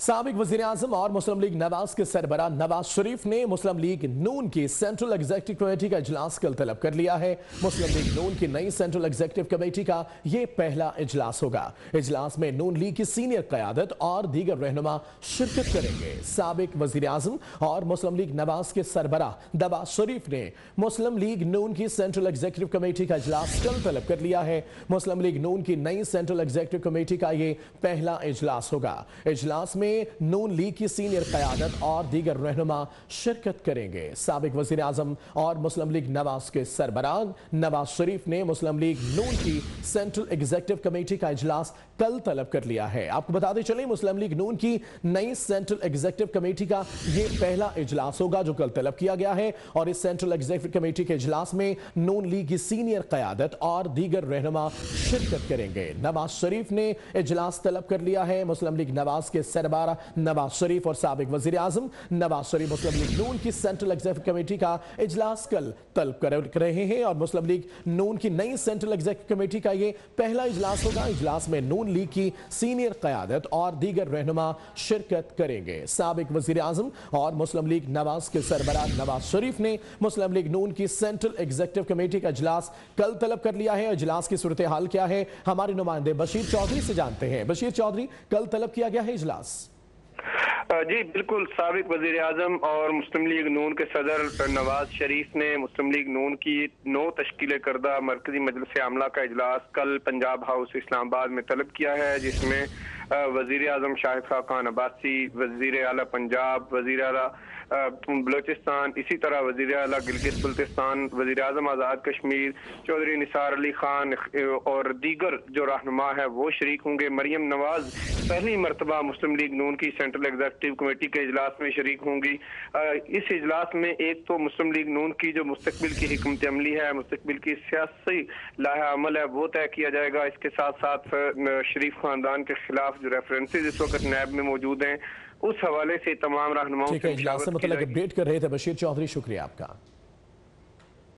سابق وزیر اعظم اور مسلم لیگ نواز کے سربراہ نواز شریف نے مسلم لیگ نون کی سینٹرل ایگزیکٹو کمیٹی کا اجلاس کل طلب کر لیا ہے۔ مسلم لیگ نون کی نئی سینٹرل ایگزیکٹو کمیٹی کا یہ پہلا اجلاس ہوگا۔ اجلاس میں نون لیگ کی سینئر قیادت اور دیگر رہنما شرکت کریں گے۔ سابق وزیر اعظم اور مسلم لیگ نواز کے سربراہ نواز شریف نے مسلم لیگ نون کی سینٹرل ایگزیکٹو کمیٹی کا اجلاس کل طلب کر لیا ہے۔ مسلم لیگ نون کی نئی سینٹرل ایگزیکٹو کمیٹی کا یہ پہلا اجلاس ہوگا۔ اجلاس میں میں نون لیگ کی سینئر قیادت اور دیگر رہنما شرکت کریں گے۔ سابق وزیر اعظم اور مسلم لیگ نواز کے سربراہ نواز شریف نے مسلم لیگ نون کی سینٹرل ایگزیکٹو کمیٹی کا اجلاس کل طلب کر لیا ہے۔ آپ کو بتاتے چلیں، مسلم لیگ نون کی نئی سینٹرل ایگزیکٹو کمیٹی کا یہ پہلا اجلاس ہوگا جو کل طلب کیا گیا ہے اور اس سینٹرل ایگزیکٹو کمیٹی کے اجلاس میں نون لیگ کی سینئر قیادت اور دیگر رہنما شرکت کریں گے۔ نواز شریف نے اجلاس طلب کر لیا ہے۔ مسلم لیگ نواز کے سربراہ نواز شریف اور سابق وزیر اعظم نواز شریف مسلم لیگ نون کی سینٹرل ایگزیکٹو کمیٹی کا اجلاس کل طلب کر رہے ہیں اور مسلم لیگ نون کی نئی سینٹرل ایگزیکٹو کمیٹی کا یہ پہلا اجلاس ہوگا۔ اجلاس میں نون لیگ کی سینئر قیادت اور دیگر رہنما شرکت کریں گے۔ سابق وزیر اعظم اور مسلم لیگ نواز کے سربراہ نواز شریف نے مسلم لیگ نون کی سینٹرل ایگزیکٹو کمیٹی کا اجلاس کل طلب کر لیا ہے۔ اجلاس کی صورتحال کیا ہے؟ ہمارے نمائندے بشیر چودھری سے جانتے ہیں۔ بشیر چودھری، کل طلب کیا گیا ہے اجلاس؟ جی بالکل سابق وزیر اعظم اور مسلم لیگ نون کے صدر نواز شریف نے مسلم لیگ نون کی نو تشکیل کردہ مرکزی مجلس عاملہ کا اجلاس کل پنجاب ہاؤس اسلام آباد میں طلب کیا ہے، جس میں وزیر اعظم شاہد خاقان عباسی وزیر اعلیٰ پنجاب وزیر اعلیٰ بلوچستان، اسی طرح وزیر اعلیٰ گلگت بلتستان وزیر اعظم آزاد کشمیر، چودھری نثار علی خان اور دیگر جو رہنما ہے وہ شریک ہوں گے۔ مریم نواز پہلی مرتبہ مسلم لیگ نون کی سینٹرل ایگزیکٹو کمیٹی کے اجلاس میں شریک ہوں گی۔ اس اجلاس میں ایک تو مسلم لیگ نون کی جو مستقبل کی حکمت عملی ہے، مستقبل کی سیاسی لاہ عمل ہے، وہ طے کیا جائے گا۔ اس کے ساتھ ساتھ شریف خاندان کے خلاف جو ریفرنسز اس وقت نیب میں موجود ہیں اس حوالے سے تمام رہنماؤں ہے اجلاس سے مطلب اپڈیٹ کر رہے تھے بشیر چودھری شکریہ آپ کا۔